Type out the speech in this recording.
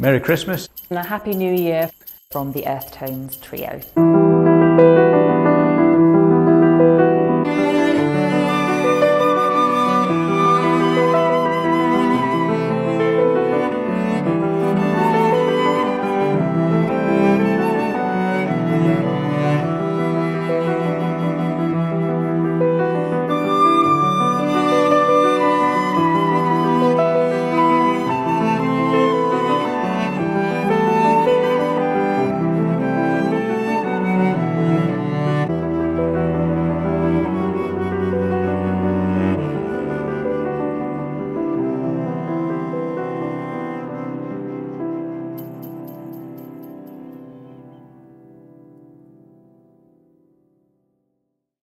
Merry Christmas. And a Happy New Year from the Earth Tones Trio.